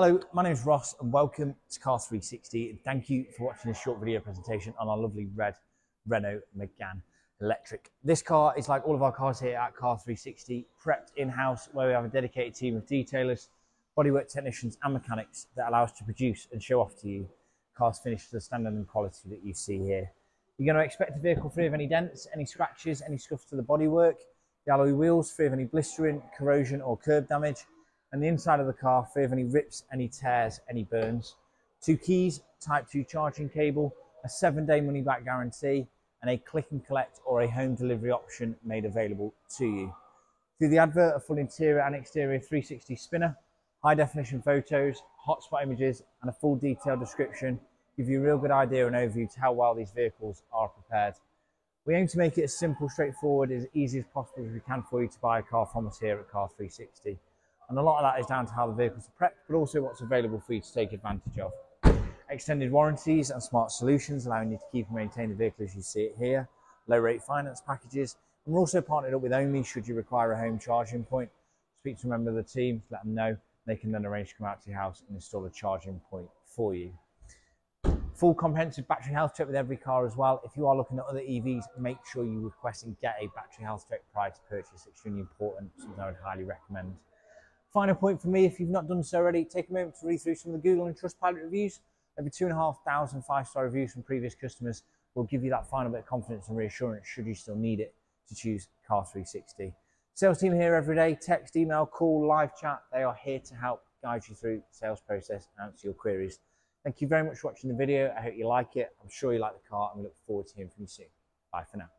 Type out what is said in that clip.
Hello, my name is Ross and welcome to Car 360 and thank you for watching this short video presentation on our lovely red Renault Megane electric. This car is like all of our cars here at Car 360, prepped in-house where we have a dedicated team of detailers, bodywork technicians and mechanics that allow us to produce and show off to you cars finished to the standard and quality that you see here. You're going to expect the vehicle free of any dents, any scratches, any scuffs to the bodywork, the alloy wheels free of any blistering, corrosion or curb damage, and the inside of the car free of any rips, any tears, any burns. Two keys, type 2 charging cable, a seven day money back guarantee, and a click and collect or a home delivery option made available to you. Through the advert, a full interior and exterior 360 spinner, high definition photos, hotspot images, and a full detailed description give you a real good idea and overview to how well these vehicles are prepared. We aim to make it as simple, straightforward, as easy as possible as we can for you to buy a car from us here at Car 360. And a lot of that is down to how the vehicles are prepped, but also what's available for you to take advantage of. Extended warranties and smart solutions allowing you to keep and maintain the vehicle as you see it here. Low rate finance packages. And we're also partnered up with Ohme should you require a home charging point. Speak to a member of the team, let them know. They can then arrange to come out to your house and install a charging point for you. Full comprehensive battery health check with every car as well. If you are looking at other EVs, make sure you request and get a battery health check prior to purchase. It's Extremely important, something I would highly recommend. Final point for me, if you've not done so already, take a moment to read through some of the Google and Trustpilot reviews. Over 2,500 five-star reviews from previous customers will give you that final bit of confidence and reassurance should you still need it to choose Car 360. Sales team here every day, text, email, call, live chat. They are here to help guide you through the sales process and answer your queries. Thank you very much for watching the video. I hope you like it. I'm sure you like the car and we look forward to hearing from you soon. Bye for now.